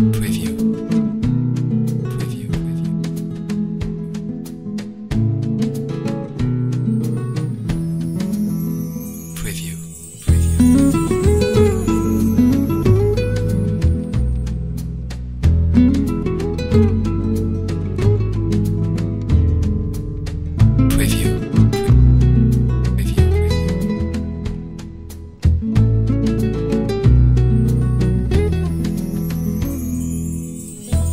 Preview.